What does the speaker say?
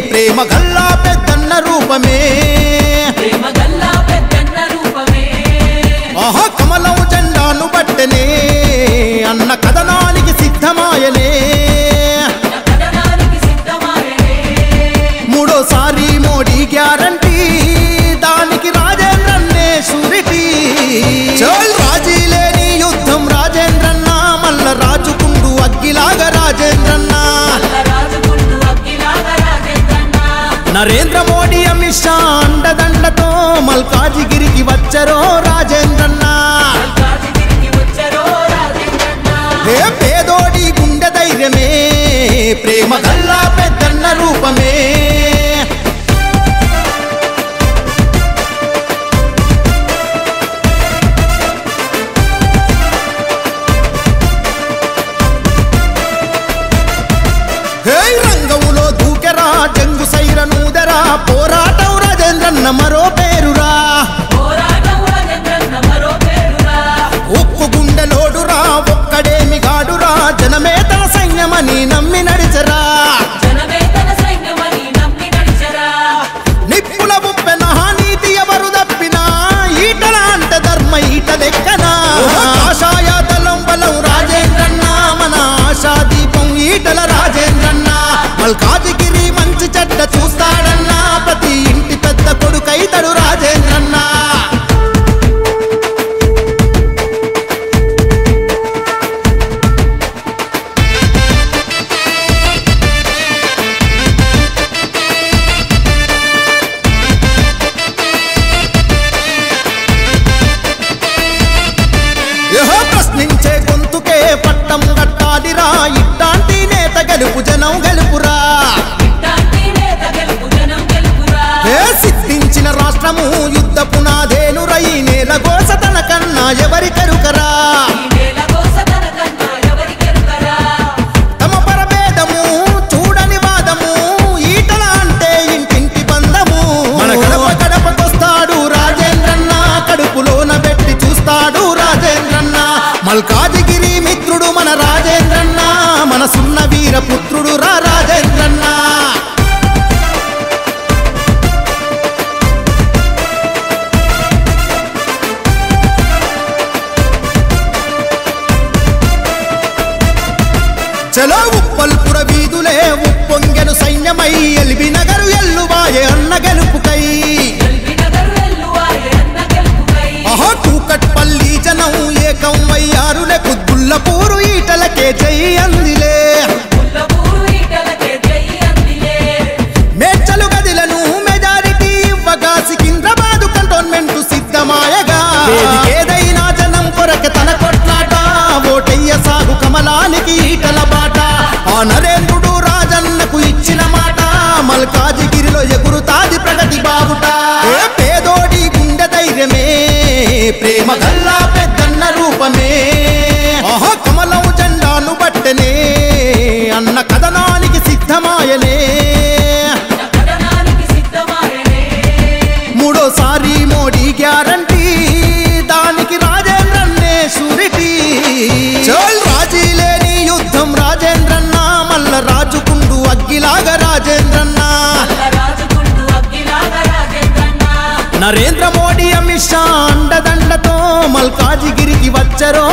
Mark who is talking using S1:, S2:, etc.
S1: ప్రేమ గల్లా పెద్దన్న రూపమే.
S2: ఆహా కమలం జెండాను బట్టనే. అన్న కథనానికి సిద్ధమాయనే. నరేంద్ర మోడీ అమిత్ షా అండదండతో మల్కాజిగిరికి వచ్చరో రాజేంద్రన్న. పేదోడి గుండె ధైర్యమే ప్రేమ గల్లా పెద్దన్న రూపమే. యుద్ధ పునాదేను రై నేల గోస తన కన్నా ఎవరి కరుకరా?
S1: ఈ నేల కోస తన కన్నా ఎవరికెరుకరా
S2: తమ పరభేదము చలో ఉప్పల్పుర వీధులే ఉప్పొంగెను సైన్యమై ఎల్బి నగరు ఎల్లువాయే అన్న గెలుపుకై. అహో కూకట్పల్లి జనం ఏకం అయ్యారులే కుద్దుల్లపూరు ఈటలకే జై అందిలే. మేడ్చలు గదిలను మెజారిటీ ఇవ్వగా సికింద్రాబాద్ కంటోన్మెంట్ సిద్ధమాయగా. ఏదైనా జనం కొరక తన కొట్లాట ఓటయ్య సాగు కమలానికి ఈటల మల్కాజిగిరిలో ఎగురుతాది ప్రగతి బావుట పేదోడి గుండె ధైర్యమే ప్రేమ గల్లా పెద్దన్న రూపమే. ఆహా కమలం జెండాను బట్టనే అన్న కథనానికి సిద్ధమాయనే. మూడోసారి మోడీ గ్యారంటీ దానికి రాజేంద్రన్నే షూరిటీ చల్ రాజీ లేని యుద్ధం రాజేంద్రన్న మల్ల రాజుకుండు అగ్గిలాగా రాజేంద్రన్న. నరేంద్ర మోడీ అమిత్ షా అండదండతో మల్కాజిగిరికి వచ్చరో